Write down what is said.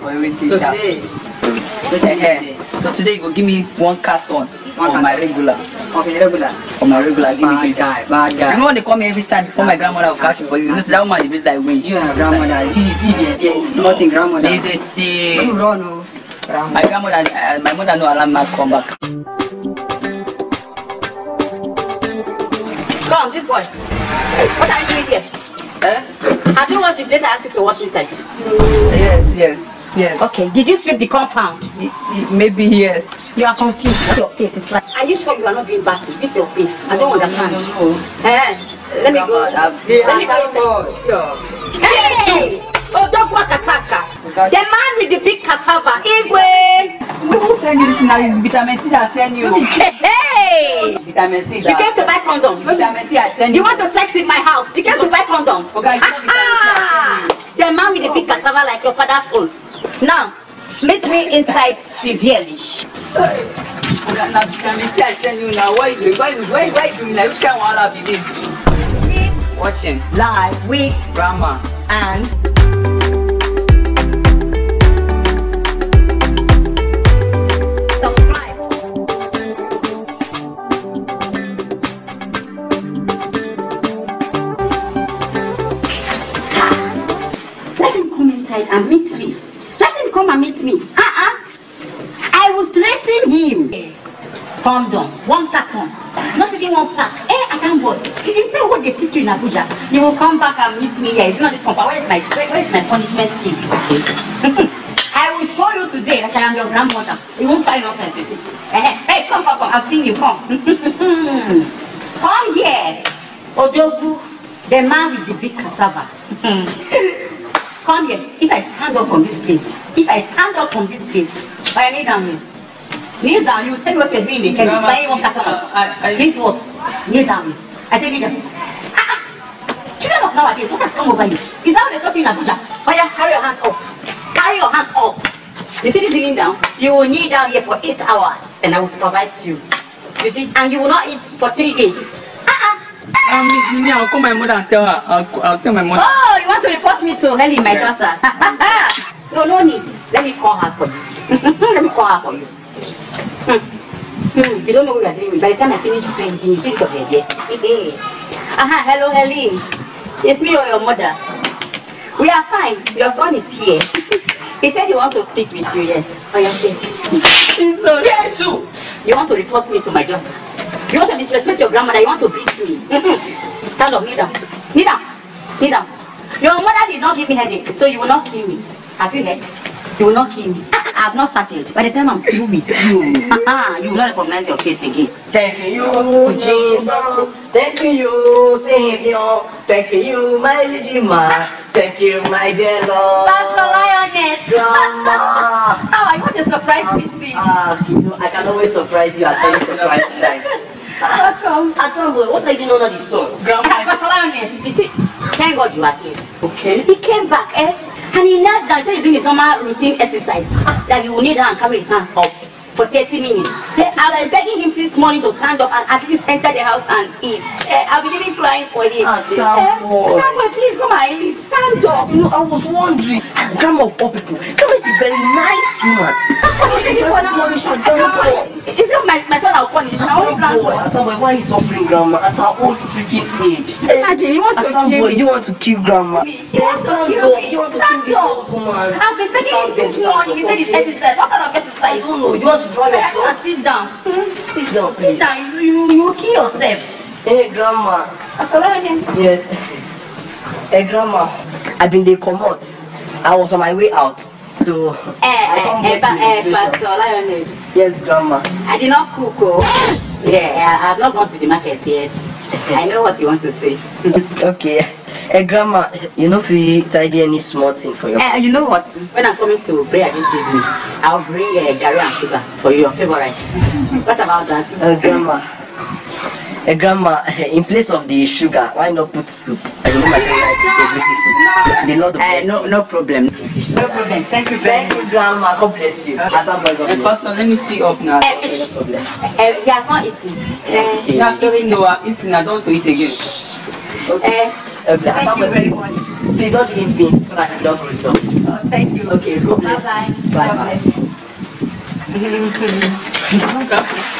For everything. So today. So today you go give me one carton On my regular. okay, regular. On my regular, give me. guy, bad You guy. know when they call me every time before my grandmother will catch me for you. You know, so that woman is a bit like winch. You and grandmother, you see there, there is nothing grandmother. They, You run, oh. My grandmother, uh, my mother no allow me come back. Come, this boy. What are you doing here? Eh? Have you washed the plate I asked you to wash inside? Yes, yes, yes. Okay. Did you sweep the compound? Y- Maybe yes. You are confused. What's your face? It's like, are you sure you are not being batty? This is your face. I don't understand. No, no. Eh, let me go. Let me go. Hey! Oh, dog wakataka. The man with the big cassava. Igwe! Who send you this now? It's vitamin C that send you. Hey! Vitamin C You came to buy condom. Vitamin C I send You want to sex in my house? You came to buy condom. Okay, Ah, the man with the big cassava like your father's own. Now, meet me inside severely. Now vitamin C I send you now. Why is? Why why why you doing? Which kind of wahala be this? Watching Live with grandma. and subscribe. Let him come inside and meet me. Meet me. Uh-uh. I will straighten him. Condom, one carton, not even one pack. Eh, I can't boy. Is that what they teach you in Abuja? You will come back and meet me here. It's not this compound. Where is my where, is my punishment stick? I will show you today that I am your grandmother. You won't find nothing to do. Eh, hey, come, come, come. I've seen you. Come. come here. Ojogu, the man with the big cassava. come here. If I stand up from this place, if I stand up from this place, I kneel down here. Kneel down. You tell me what you're doing. Can you Grandma, buy one please, cassava? uh, I- I- Please what? Kneel down. I say kneel down. Ah, ah. Children of nowadays, what has come over you? Is that what they taught you in Abuja? Yeah, carry your hands up. Carry your hands up. You see this kneeling down? You will kneel down here for eight hours and I will supervise you. You see? And you will not eat for three days. Ah, ah. Um, me, me, I'll call my mother and tell her. I'll, I'll tell my mother. Oh, you want to report me to Helen, my Yes. daughter? no, no need. Let me call her for you. Let me call her for you. Hmm. Hmm. You don't know what you're doing. By the time I finish painting, you see your head here. Aha, hello, Helen. It's me or your mother. We are fine. Your son is here. he said he wants to speak with you, yes. Oh, you say. Jesus. Jesus! You want to report me to my daughter. You want to disrespect your grandmother. You want to beat me. Stand up, kneel down. Kneel down. Kneel down. Your mother did not give me headache, so you will not kill me. Have you heard? You will not kill me. Ah, ah, I have not started. By the time I'm through with you, ah, you will not recognize your face again. Thank you, Jesus. Thank you, Savior. Thank you, my Lady Redeemer. Thank you, my dear Lord. Pastor Lioness! Grandma. How oh, I want to surprise me, see. Ah, you know, I can always surprise you at any surprise time. Welcome. Atambo, what are you doing under the sun? Grandma, Pastor Lioness, you see, thank God you are here. Okay. He came back, eh? And he knelt down. He said he's doing his normal routine exercise. That he will kneel down and carry his hands up for 30 minutes. Eh, I was begging him this morning to stand up and at least enter the house and eat. Eh, I've been even crying for him. Ah, Eh, Tambo. Tambo, please come and eat. Stand up. You know, I was wondering, Grandma of all people, Grandma is a very nice woman. Is it. Is my, my son I'll punish? I only plan for Atambo, why are you suffering, Grandma? At her old stricken age. Imagine, he wants to kill me. you want to kill Grandma? He wants to kill me. You want to kill this old woman? I've been begging him this morning. He said okay? exercise. What kind of I exercise? don't know. You want to draw I yourself? can't sit down. Sit down, Sit please. down. You, you will kill yourself. Hey, Grandma. Pastor Lioness. Yes. Hey, Grandma. I been dey comot. I was on my way out. So, Eh, I eh, eh, get eh. Pastor Lioness. Yes, Grandma. I did not cook. Oh. Yeah, I have not gone to the market yet. I know what you want to say. Okay. Hey, Grandma, you know if you tidy any small thing for your... Eh, you know what? When I'm coming to prayer this evening, I'll bring uh, garri and sugar for your favorite. what about that? Uh, Grandma, Uh, grandma, in place of the sugar, why not put soup? I don't know my egusi soup. The Lord Uh, no, no problem. No problem. Thank you very Thank you, grandma. God bless you. Hey, bless Pastor, let me see up now. You. No problem. Uh, he has not eaten. Uh, You are feeling no, I'm eating, I don't want to eat again. uh, Uh, thank you very please, much. please don't give him beans so that he don't grow up. Oh, thank you. Okay, God bless Bye-bye. you.